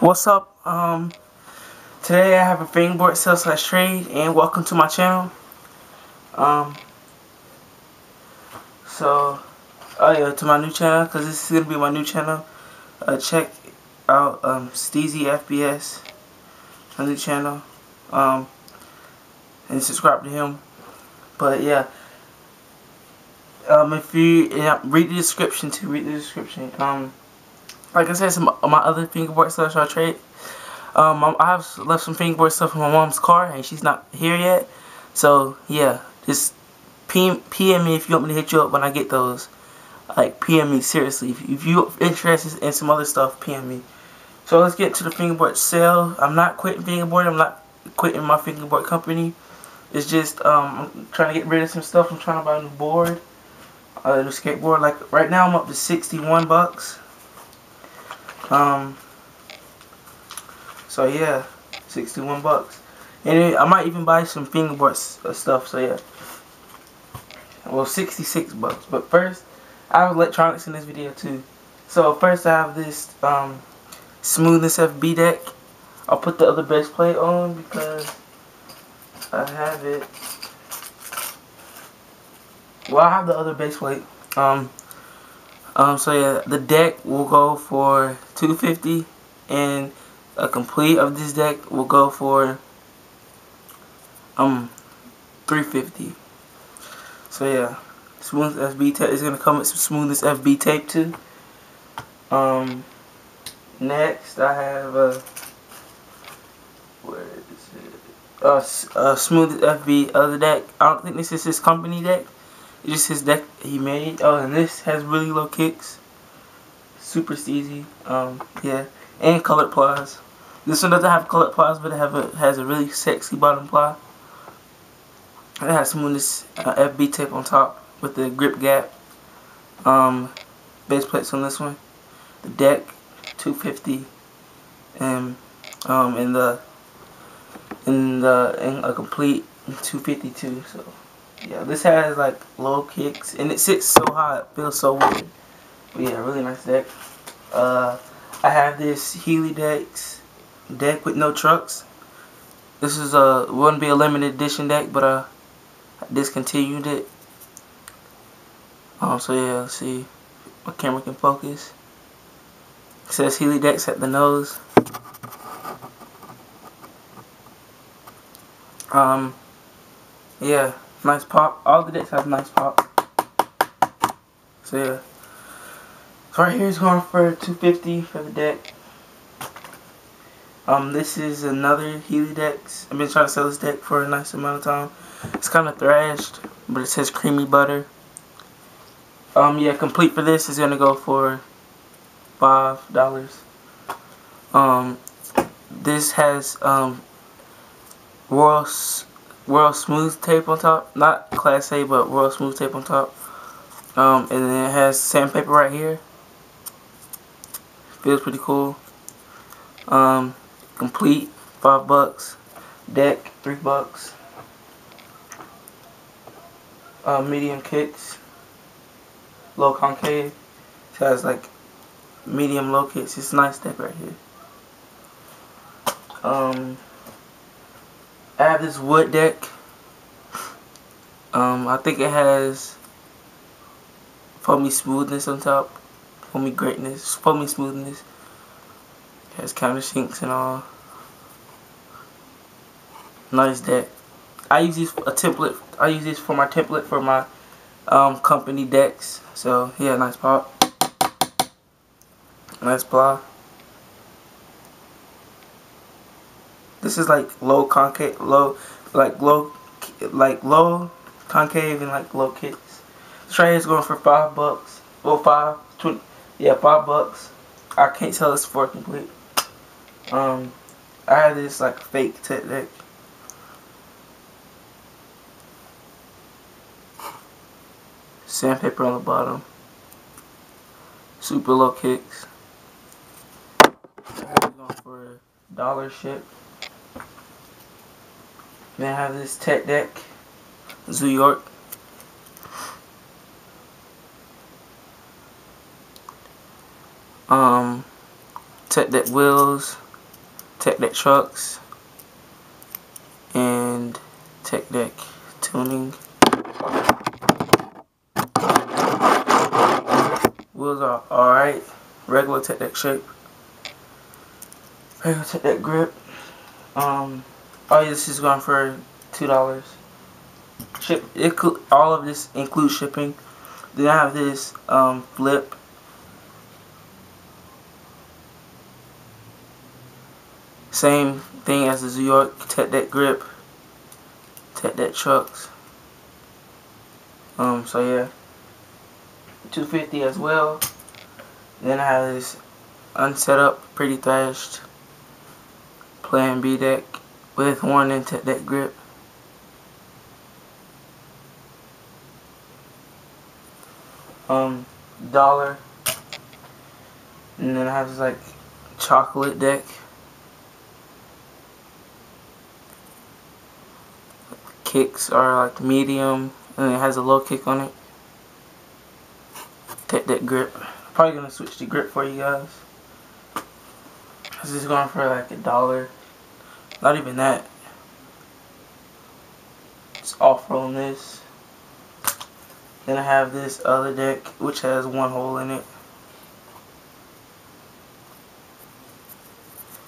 What's up? Um, today I have a fingerboard sale slash trade, and welcome to my channel. Um, so, oh yeah, to my new channel, because this is gonna be my new channel. Uh, check out um Steezy FBS, my new channel. Um, and subscribe to him. But yeah. Um, if you yeah, read the description to read the description. Um, like I said, some of my other fingerboard stuff I trade. Um, I have left some fingerboard stuff in my mom's car, and she's not here yet. So yeah, just PM, PM me if you want me to hit you up when I get those. Like PM me seriously. If, if you're interested in some other stuff, PM me. So let's get to the fingerboard sale. I'm not quitting fingerboard. I'm not quitting my fingerboard company. It's just um, I'm trying to get rid of some stuff. I'm trying to buy a new board, a new skateboard. Like right now, I'm up to 61 bucks. Um. So yeah, 61 bucks. And I might even buy some fingerboard uh, stuff. So yeah. Well, 66 bucks. But first, I have electronics in this video too. So first, I have this um, Smoothness FB deck. I'll put the other base plate on because I have it. Well, I have the other base plate. Um, um, so yeah, the deck will go for 250 and a complete of this deck will go for um 350. So yeah, smooth FB tape is gonna come with some smoothest FB tape too. Um, next I have a where is it? Uh, uh, smooth FB other deck. I don't think this is his company deck. Just his deck he made. Oh, and this has really low kicks. Super easy. Um, yeah, and colored plies. This one doesn't have colored plies, but it have a, has a really sexy bottom ply. It has some of this uh, FB tape on top with the grip gap. Um, base plates on this one. The deck, 250, and um, in the in the in a complete 252. So. Yeah, this has like low kicks and it sits so high, it feels so weird. But yeah, really nice deck. Uh, I have this Helix deck with no trucks. This is a wouldn't be a limited edition deck, but uh, I discontinued it. Um, so yeah, let's see, my camera can focus. It says Helix at the nose. Um, yeah. Nice pop. All the decks have nice pop. So yeah. So right here is going for 250 for the deck. Um, this is another Helix. I've been trying to sell this deck for a nice amount of time. It's kind of thrashed, but it says creamy butter. Um, yeah, complete for this is gonna go for five dollars. Um, this has um Royal Royal Smooth tape on top. Not Class A, but Royal Smooth tape on top. Um, and then it has sandpaper right here. Feels pretty cool. Um, complete, five bucks. Deck, three bucks. Uh, medium kicks. Low concave. It has like medium low kicks. It's nice deck right here. Um, I have this wood deck. Um, I think it has foamy smoothness on top, foamy greatness, foamy smoothness. It has countersinks and all. Nice deck. I use this a template. I use this for my template for my um, company decks. So yeah, nice pop. Nice ply. This is like low concave, low, like low, like low concave and like low kicks. This right here is going for five bucks. Well, five, twenty, yeah, five bucks. I can't tell it's for complete. Um, I have this like fake tech deck. Sandpaper on the bottom. Super low kicks. Going for dollar ship. Then I have this tech deck, Zoo York. Um, tech deck wheels, Tech Deck trucks and Tech Deck tuning. Wheels are alright. Regular Tech Deck shape. Regular Tech Deck grip. Um, oh yeah, this is going for two dollars. Ship it all of this includes shipping. Then I have this um, flip. Same thing as the Zoo York Tech Deck grip. Tech Deck trucks. Um, so yeah. 250 as well. Then I have this unset up, pretty thrashed Plan B deck with one Tech Deck grip. Um, dollar. And then I have this like chocolate deck. Kicks are like medium and it has a low kick on it. Tech Deck grip. Probably gonna switch the grip for you guys. This is going for like a dollar. Not even that. It's off rolling this. Then I have this other deck which has one hole in it.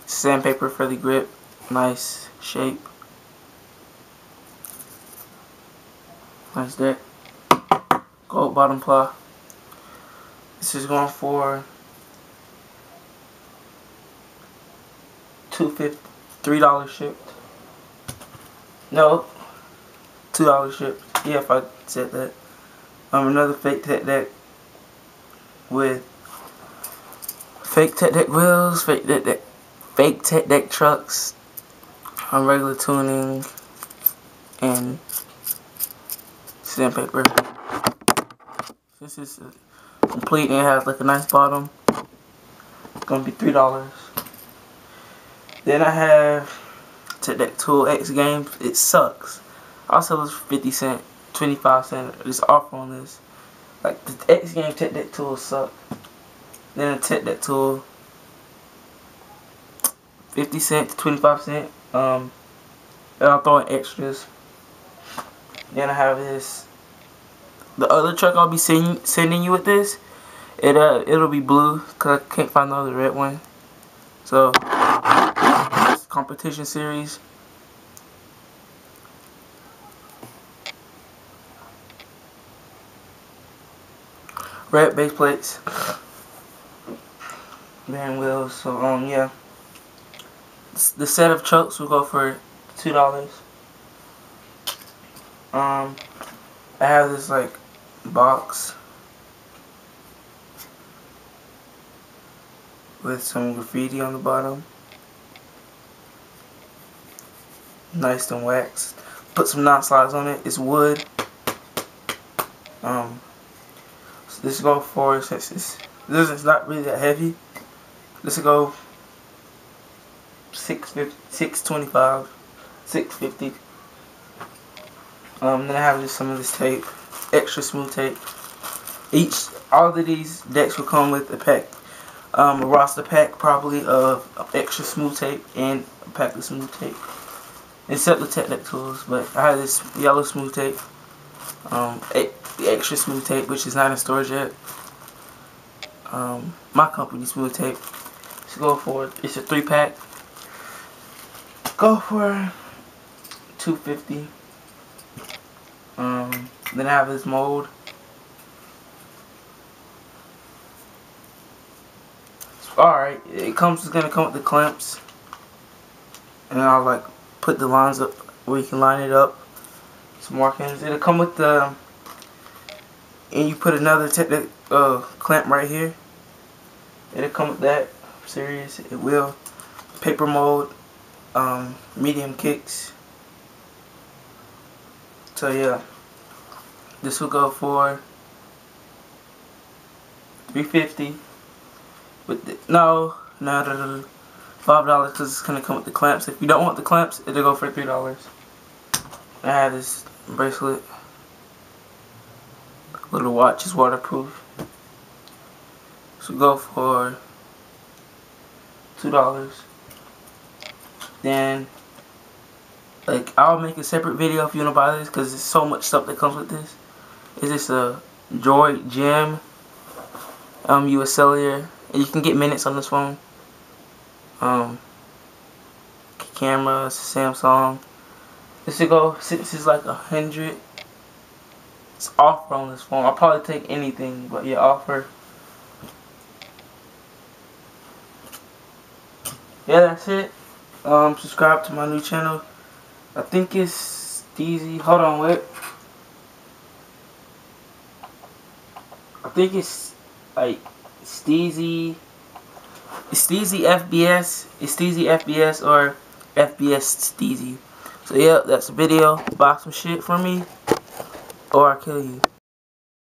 Sandpaper for the grip. Nice shape. Nice deck. Gold bottom ply. This is going for two fifty, three dollars shipped. No, two dollars shipped. Yeah, if I said that. Um, another fake tech deck with fake tech deck wheels, fake tech deck, fake tech deck trucks, on regular tuning, and sandpaper. This is complete and it has like a nice bottom. It's gonna be three dollars. Then I have Tool X Games. It sucks. Also, it's 50 cent, 25 cent. It's off on this. Like the X Games Tech Deck Tool suck. Then the Tech Deck Tool, 50 cent to 25 cent. Um, and I'll throw in extras. Then I have this the other truck I'll be send, sending you with this, it uh it'll be blue because I can't find the other red one. So competition series. Red base plates. Bearing wheels. So um yeah. The set of trucks will go for two dollars. Um I have this like box with some graffiti on the bottom. Nice and waxed. Put some non-slides on it. It's wood. Um, so this go for since it's, this is not really that heavy. This will go 650, 625, 650. Um, then I have just some of this tape extra smooth tape. Each, all of these decks will come with a pack, um, a roster pack probably of extra smooth tape and a pack of smooth tape. Except the Tech Deck tools, but I have this yellow smooth tape, um, the extra smooth tape, which is not in storage yet. Um, my company smooth tape. Let's go for it's a three pack. Go for 250. Um, then I have this mold. Alright, it comes, it's gonna come with the clamps. And I'll like put the lines up where you can line it up. Some markings. It'll come with the, and you put another uh, clamp right here. It'll come with that Serious. It will. Paper mold, um, medium kicks. So yeah. This will go for 350 with the, no, no, no, no, five dollars because it's gonna come with the clamps. If you don't want the clamps, it'll go for three dollars. I have this bracelet. Little watch is waterproof. So go for two dollars. then like I'll make a separate video if you want to buy this because there's so much stuff that comes with this. Is this a Droid Gem um you US cellular and you can get minutes on this phone. Um camera, Samsung. This should go this is like a hundred. It's offer on this phone. I'll probably take anything, but yeah, offer. Yeah, that's it. Um, subscribe to my new channel. I think it's easy. Hold on, wait. I think it's like Steezy. Steezy FBS. Steezy FBS or FBS Steezy. So yeah, that's a video. Buy some shit from me or I'll kill you.